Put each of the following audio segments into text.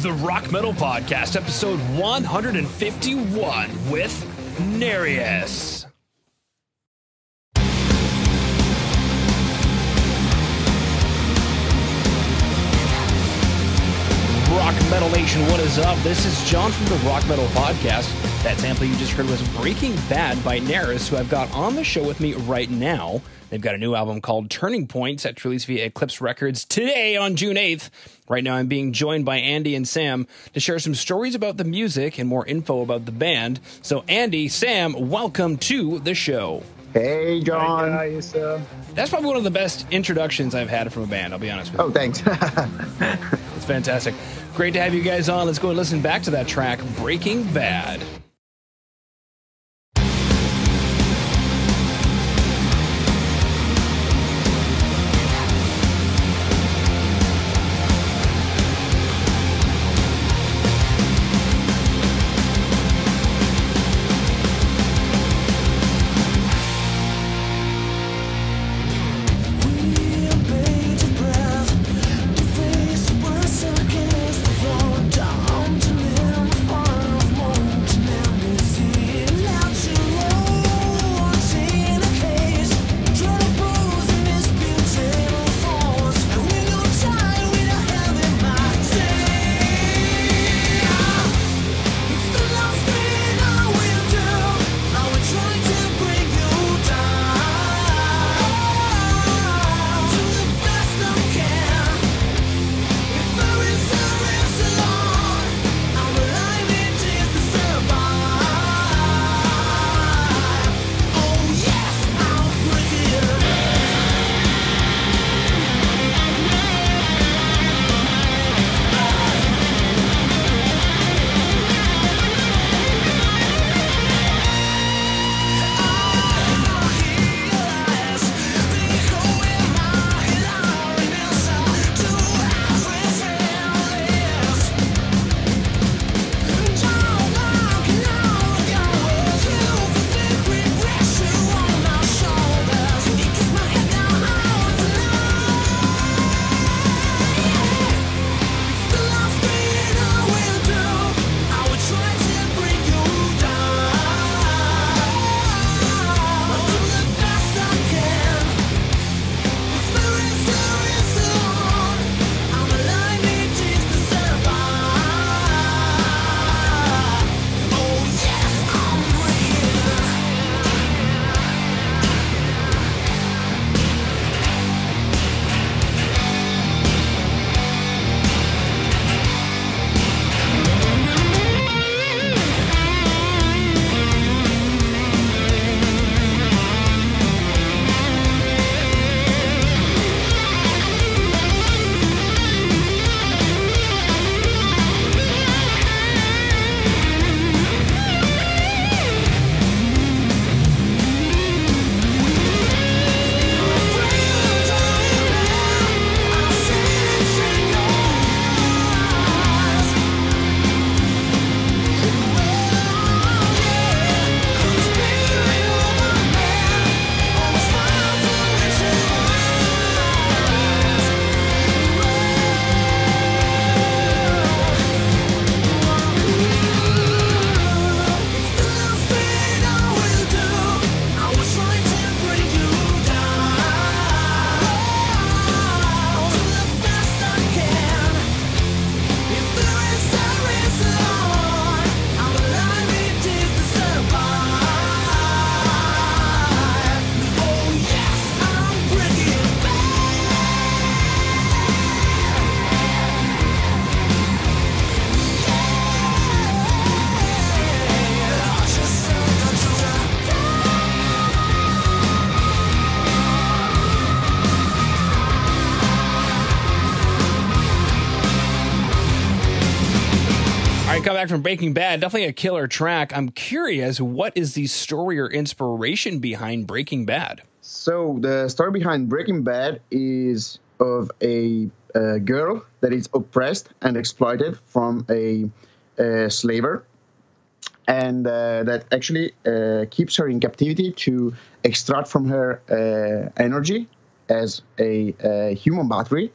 the Rock Metal Podcast, episode 151 with Nereis. Metal Nation, what is up? This is Jon from the Rock Metal Podcast. That sample you just heard was Breaking Bad by Nereis, who I've got on the show with me right now. They've got a new album called Turning Point set to release via Eclipse Records today on June 8th. Right now, I'm being joined by Andy and Sam to share some stories about the music and more info about the band. So, Andy, Sam, welcome to the show. Hey, Jon. Hi, guys. Uh, That's probably one of the best introductions I've had from a band, I'll be honest with you. Oh, thanks. It's fantastic. Great to have you guys on. Let's go and listen back to that track, Breaking Bad. Right, come back from Breaking Bad. Definitely a killer track. I'm curious, what is the story or inspiration behind Breaking Bad? so, the story behind Breaking Bad is of a, uh girl that is oppressed and exploited from a, a slaver, and uh, that actually uh, keeps her in captivity to extract from her uh, energy as a, uh human battery.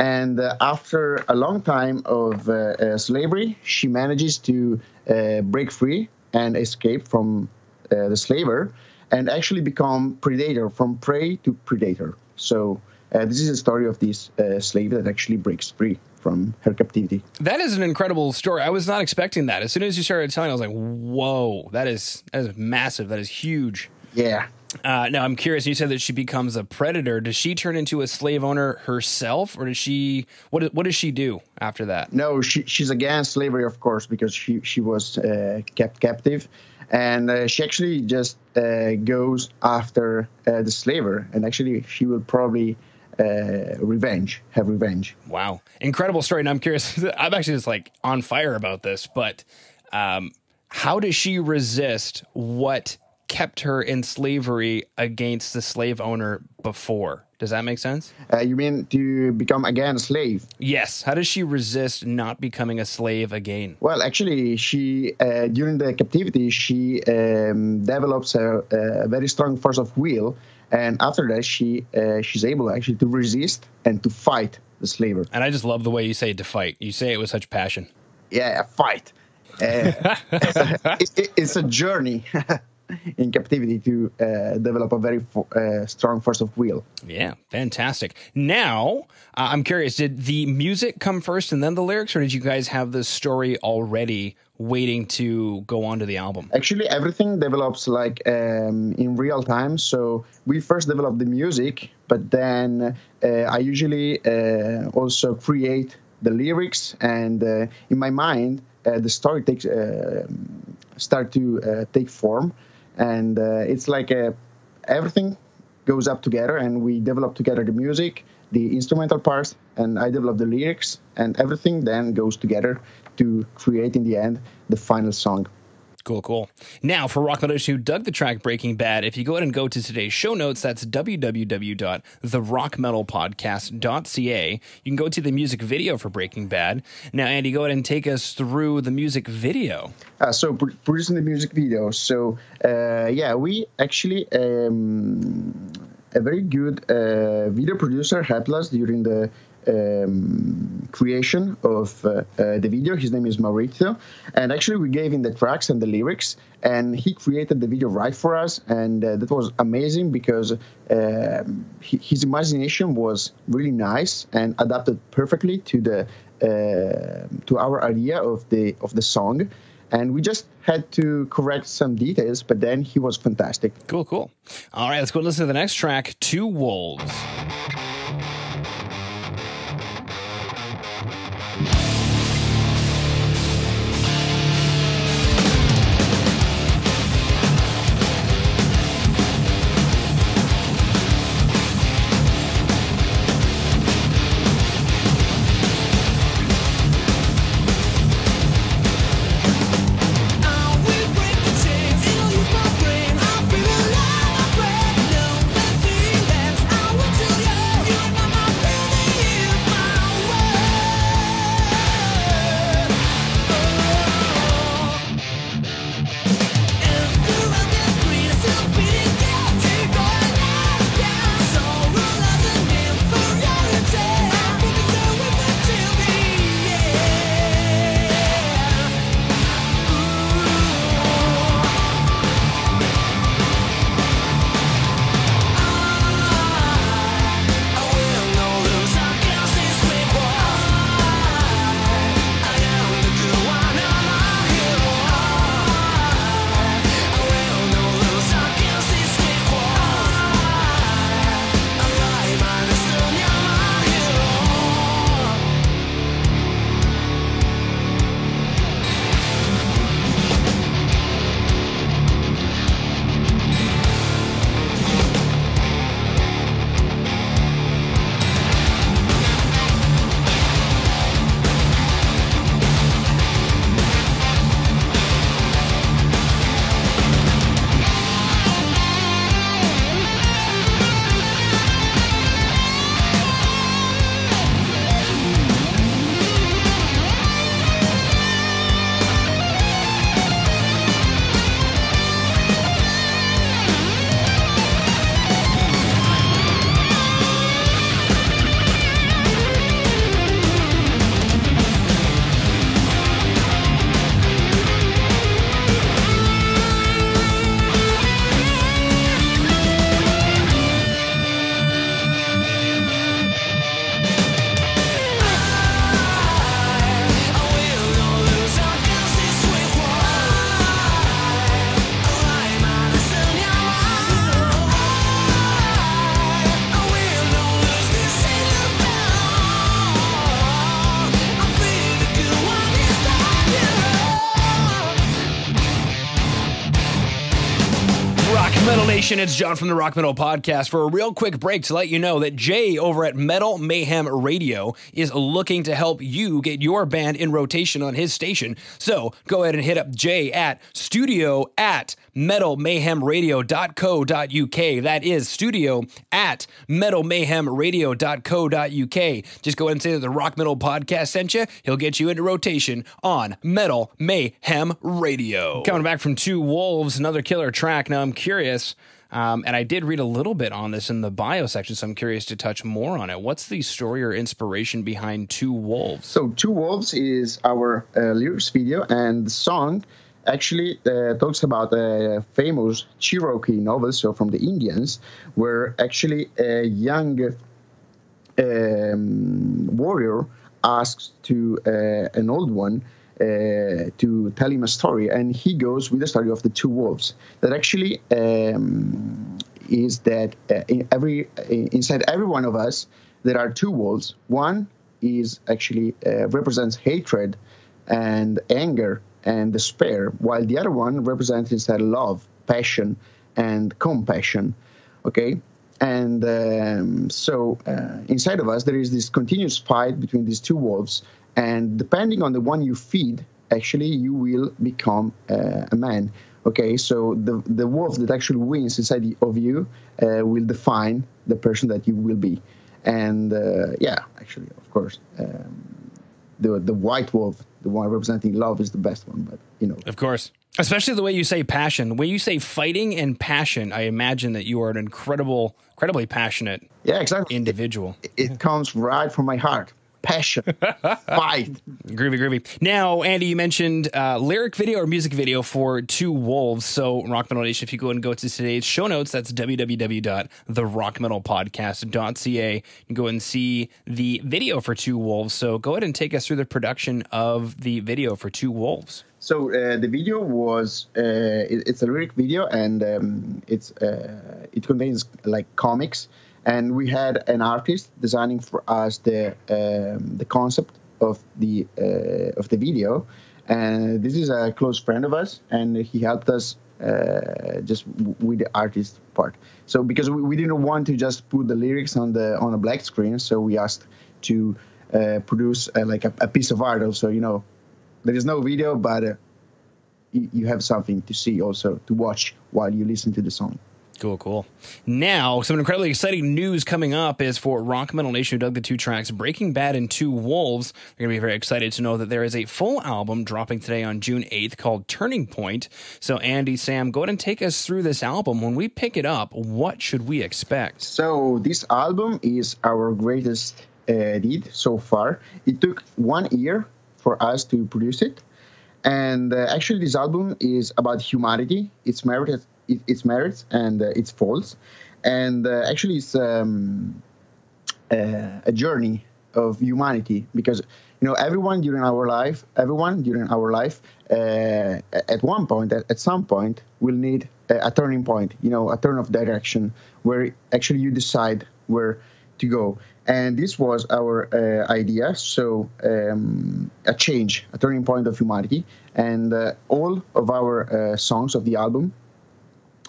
And uh, after a long time of uh, uh, slavery, she manages to uh, break free and escape from uh, the slaver and actually become predator from prey to predator. So uh, this is a story of this slave that actually breaks free from her captivity. That is an incredible story. I was not expecting that. As soon as you started telling, I was like, "Whoa, that is that is massive. That is huge." Yeah, uh, now I'm curious. You said that she becomes a predator. Does she turn into a slave owner herself, or does she? What What does she do after that? No, she, she's against slavery, of course, because she she was uh, kept captive, and uh, she actually just uh, goes after uh, the slaver, and actually she will probably uh, revenge, have revenge. Wow, incredible story. And I'm curious. I'm actually just like on fire about this, but um, how does she resist what? Kept her in slavery against the slave owner before. Does that make sense? Uh, you mean to become again a slave? Yes. How does she resist not becoming a slave again? Well, actually, she uh, during the captivity she um, develops a, a, very strong force of will, and after that she uh, she's able actually to resist and to fight the slaver. And I just love the way you say to fight. You say it with such passion. Yeah, fight. Uh, it, it, it's a journey. in captivity to uh, develop a very uh, strong force of will. Yeah, fantastic. Now, uh, I'm curious, did the music come first and then the lyrics, or did you guys have the story already waiting to go on to the album? Actually, everything develops like um, in real time. So we first develop the music, but then uh, I usually uh, also create the lyrics, and uh, in my mind, the story takes start to take form and uh, it's like a, everything goes up together and we develop together the music the instrumental parts and i develop the lyrics and everything then goes together to create in the end the final song Cool, cool. Now, for rock metalers who dug the track Breaking Bad, if you go ahead and go to today's show notes, that's www.therockmetalpodcast.ca. You can go to the music video for Breaking Bad. Now, Andy, go ahead and take us through the music video. Uh, so, producing the music video. So, uh, yeah, we actually. Um, a very good uh, video producer helped us during the um, creation of uh, uh, the video. His name is Maurizio, and actually we gave him the tracks and the lyrics, and he created the video right for us, and uh, that was amazing because um, he, his imagination was really nice and adapted perfectly to the uh, to our idea of the of the song. And we just had to correct some details, but then he was fantastic. Cool, cool. All right, let's go listen to the next track, Two Wolves. Nation, it's Jon from the Rock Metal Podcast for a real quick break to let you know that Jay over at Metal Mayhem Radio is looking to help you get your band in rotation on his station. So go ahead and hit up Jay at studio at metalmayhemradio.co.uk. That is studio at metalmayhemradio.co.uk. Just go ahead and say that the Rock Metal Podcast sent you. He'll get you into rotation on Metal Mayhem Radio. Coming back from Two Wolves, another killer track. Now I'm curious. Um, and I did read a little bit on this in the bio section, so I'm curious to touch more on it. What's the story or inspiration behind Two Wolves? So, Two Wolves is our uh, lyrics video, and the song actually uh, talks about a famous Cherokee novel, so from the Indians, where actually a young um, warrior asks to uh, an old one uh, to tell him a story, and he goes with the story of the two wolves. That actually um, is that uh, in every inside every one of us there are two wolves. One is actually uh, represents hatred and anger and despair, while the other one represents instead love, passion, and compassion. Okay, and um, so uh, inside of us there is this continuous fight between these two wolves. And depending on the one you feed actually you will become uh, a man. Okay so the the wolf that actually wins inside of you uh, will define the person that you will be. And uh, yeah actually of course um, the the white wolf the one representing love is the best one but you know. Of course especially the way you say passion. When you say fighting and passion i imagine that you are an incredible incredibly passionate yeah exactly. individual. It, it comes right from my heart passion, fight. Groovy, groovy. Now, Andy, you mentioned uh, lyric video or music video for Two Wolves. So, Rock Metal Nation, if you go and go to today's show notes, that's www.therockmetalpodcast.ca. You can go and see the video for Two Wolves. So, go ahead and take us through the production of the video for Two Wolves. So uh, the video was uh, it, it's a lyric video and um, it's uh, it contains like comics and we had an artist designing for us the um, the concept of the uh, of the video, and this is a close friend of us, and he helped us uh, just with the artist part. So because we, we, didn't want to just put the lyrics on the on a black screen, so we asked to uh, produce uh, like a, a, piece of art. Also, you know, there is no video, but uh, you have something to see also to watch while you listen to the song. Cool, cool. Now, some incredibly exciting news coming up is for Rock Metal Nation who dug the two tracks Breaking Bad and Two Wolves. They're going to be very excited to know that there is a full album dropping today on June 8th called Turning Point. So, Andy, Sam, go ahead and take us through this album. When we pick it up, what should we expect? So, this album is our greatest uh, deed so far. It took one year for us to produce it. And uh, actually, this album is about humanity. It's merited its merits and uh, its faults, and uh, actually it's um, uh, a journey of humanity because you know everyone during our life, everyone during our life, at one point, at, some point, will need a, a turning point. You know, a turn of direction where actually you decide where to go. And this was our uh, idea. So, um, a change, a turning point of humanity. And uh, all of our uh, songs of the album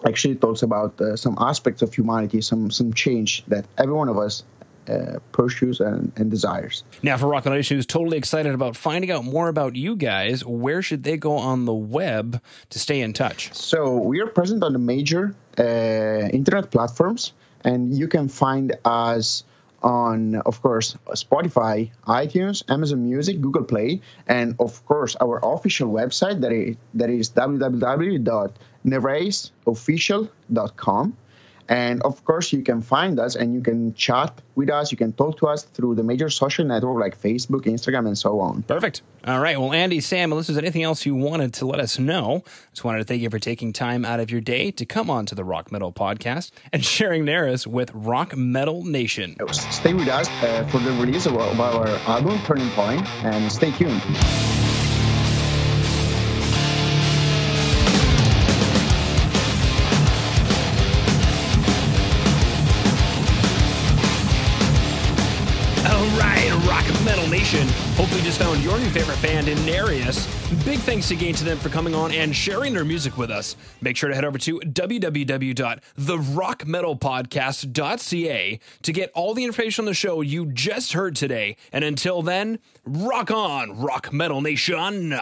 actually talks about uh, some aspects of humanity, some some change that every one of us uh, pursues and, and, desires. Now, for Rock Nation who's totally excited about finding out more about you guys, where should they go on the web to stay in touch? So we are present on the major uh, internet platforms, and you can find us on, of course, Spotify, iTunes, Amazon Music, Google Play, and of course our official website that is, that is www.nereisofficial.com. And of course, you can find us and you can chat with us. You can talk to us through the major social network like Facebook, Instagram, and so on. Perfect. All right. Well, Andy, Sam, unless there's anything else you wanted to let us know, just wanted to thank you for taking time out of your day to come on to the Rock Metal Podcast and sharing Nereis with Rock Metal Nation. Stay with us uh, for the release of our album, Turning Point, and stay tuned. Metal Nation. Hopefully, just found your new favorite band in Nereis. Big thanks again to them for coming on and sharing their music with us. Make sure to head over to www.therockmetalpodcast.ca to get all the information on the show you just heard today. And until then, rock on, Rock Metal Nation.